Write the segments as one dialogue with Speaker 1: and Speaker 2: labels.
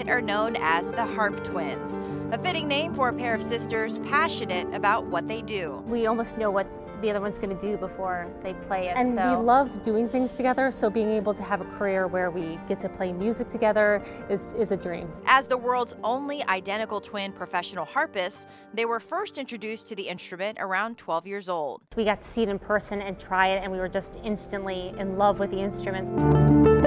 Speaker 1: unit are known as the Harp Twins, a fitting name for a pair of sisters passionate about what they do.
Speaker 2: We almost know what the other one's going to do before they play it.
Speaker 3: And
Speaker 2: so.
Speaker 3: we love doing things together, so being able to have a career where we get to play music together is, is a dream.
Speaker 1: As the world's only identical twin professional harpists, they were first introduced to the instrument around 12 years old.
Speaker 2: We got to see it in person and try it, and we were just instantly in love with the instruments.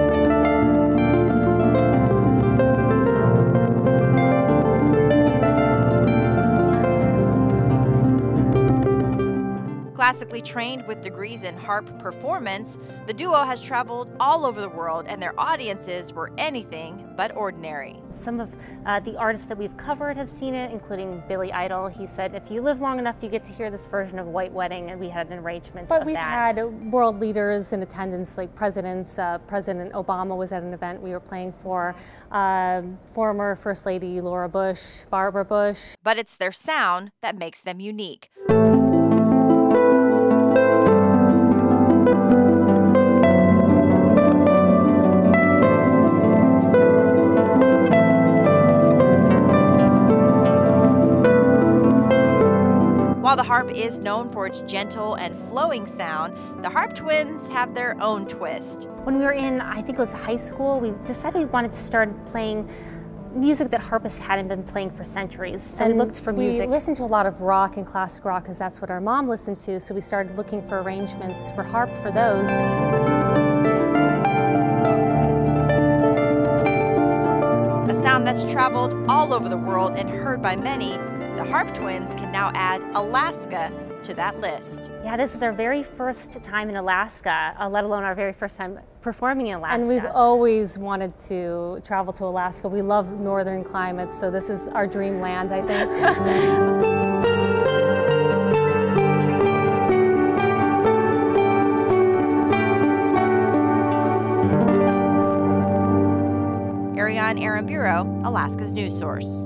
Speaker 1: Classically trained with degrees in harp performance, the duo has traveled all over the world and their audiences were anything but ordinary.
Speaker 2: Some of uh, the artists that we've covered have seen it, including Billy Idol. He said, if you live long enough, you get to hear this version of White Wedding, and we had arrangements
Speaker 3: but
Speaker 2: of
Speaker 3: we've
Speaker 2: that.
Speaker 3: had world leaders in attendance, like presidents. Uh, President Obama was at an event we were playing for. Uh, former First Lady Laura Bush, Barbara Bush.
Speaker 1: But it's their sound that makes them unique. While the harp is known for its gentle and flowing sound, the Harp Twins have their own twist.
Speaker 2: When we were in, I think it was high school, we decided we wanted to start playing music that harpists hadn't been playing for centuries. So
Speaker 3: and
Speaker 2: we looked for music.
Speaker 3: We listened to a lot of rock and classic rock because that's what our mom listened to. So we started looking for arrangements for harp for those.
Speaker 1: Sound that's traveled all over the world and heard by many, the Harp Twins can now add Alaska to that list.
Speaker 2: Yeah, this is our very first time in Alaska, uh, let alone our very first time performing in Alaska.
Speaker 3: And we've always wanted to travel to Alaska. We love northern climates, so this is our dream land, I think.
Speaker 1: Ariane Bureau, Alaska's news source.